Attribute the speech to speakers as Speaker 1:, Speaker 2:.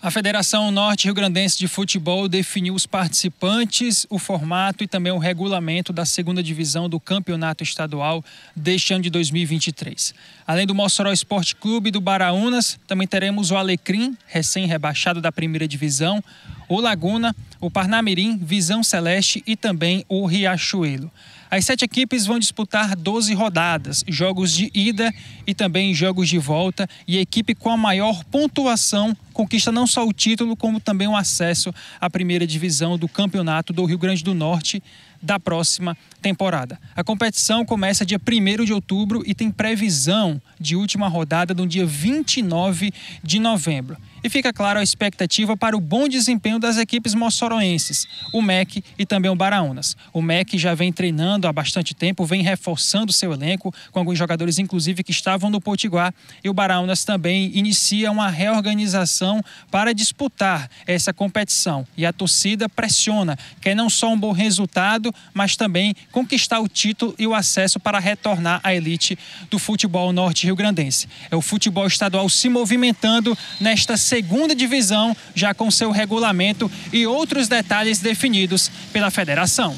Speaker 1: A Federação Norte Rio Grandense de Futebol definiu os participantes, o formato e também o regulamento da segunda divisão do Campeonato Estadual deste ano de 2023. Além do Mossoró Esporte Clube do Baraunas, também teremos o Alecrim, recém-rebaixado da primeira divisão, o Laguna, o Parnamirim, Visão Celeste e também o Riachuelo. As sete equipes vão disputar 12 rodadas, jogos de ida e também jogos de volta, e a equipe com a maior pontuação conquista não só o título, como também o acesso à primeira divisão do Campeonato do Rio Grande do Norte da próxima temporada. A competição começa dia 1 de outubro e tem previsão de última rodada no dia 29 de novembro. E fica claro a expectativa para o bom desempenho das equipes moçoroenses, o MEC e também o Baraunas. O MEC já vem treinando há bastante tempo, vem reforçando seu elenco, com alguns jogadores, inclusive, que estavam no Potiguar. E o Baraunas também inicia uma reorganização para disputar essa competição. E a torcida pressiona, quer não só um bom resultado, mas também conquistar o título e o acesso para retornar à elite do futebol norte-rio-grandense. É o futebol estadual se movimentando nesta segunda divisão, já com seu regulamento e outros detalhes definidos pela federação.